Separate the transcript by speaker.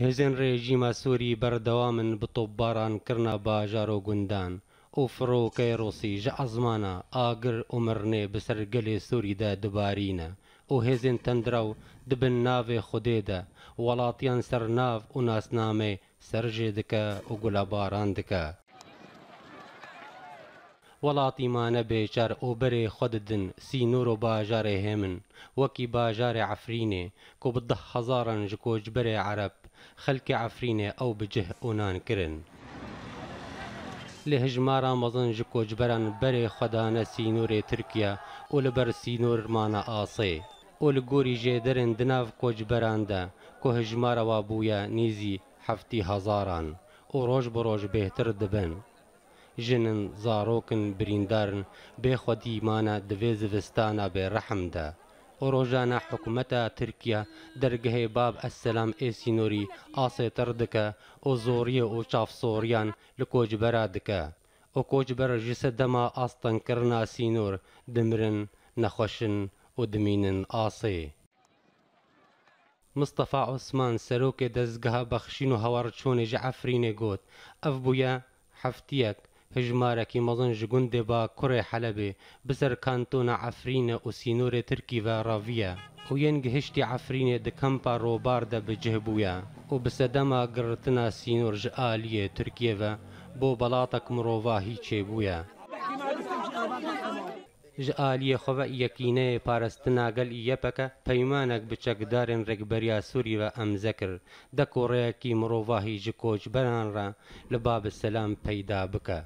Speaker 1: هێزن ڕێژیمە سووری بەردەوامن بتۆپ بارانکردە باژار و گوندان ئەو فرۆکەی ڕۆسی ژە ئەزمانە ئاگر عمرنێ بەسەر گەلێ سووریدا دبارینە ئەو هێزن تەندرا و دبن ناوێ خودێدا وڵاتیان سەر ناو و ناسنامێ سەرژێ دکە و گولا باران دکە وڵاتیمانە بێجار ئۆبەرێ خوددن سینۆر و باژارێ هێمن وەکی باژارێ عفرینێ کۆ بدە حەزاران ji کۆچبەرێ عەرب خەلکی عفرینێ ئەو بجه ئۆنان کرن. لە هژمارا مەزن ji کۆچبەران بەرێ خەدانە سینۆرێ ترکیا و لەبەر سینۆرمانە ئاسێ. ئۆ li گۆری ژێدەرن دناو کۆچبەراندا کۆ هژمارەوە بووە نیزی هەفتی هەزاران و ڕۆژ بڕۆژ بێتر دەبن. جنن زارۆکن بریندارن بێخوە دیمانە دەوێ زivستانە بێڕەحم دا. ئۆڕۆژانە حکوومەتە ترکیا دەرگەهێ باب ئەسسەسلام ئێسینۆری ئاسێتەر دکە ئۆ زۆریە ئۆ چافسۆریان li کۆجبەرا دکە. بر کۆجبەرە ژسە دەما ئاستەنکردنا سینۆر دمرن نخوشن و دمینن ئاسێ. مستەفا عوسمان سەرۆکێ دەستگەها بەخشین و هەوار چۆنێژە ئەفرینێ گوت، ئەف هجمارێکی مەڵن ji gundê bakurê helebê bi ser kantona Efrîne û sînorê Tirkî ve raviye û yên gihiştî Efrînê di kempa robar de bi cih bûye û bi sedema girtina sînor ji aliyê Tirkiye ve بۆ بەڵاتك مرۆڤاهی چێبووە. ji aliyê xwe yekîneyê parastina gel yepeke peymanek bi çekdarên rêkberiya Sûrî ve emze kir dekoreyekî mirovahî ji koçberan re li bab selam peyda bike.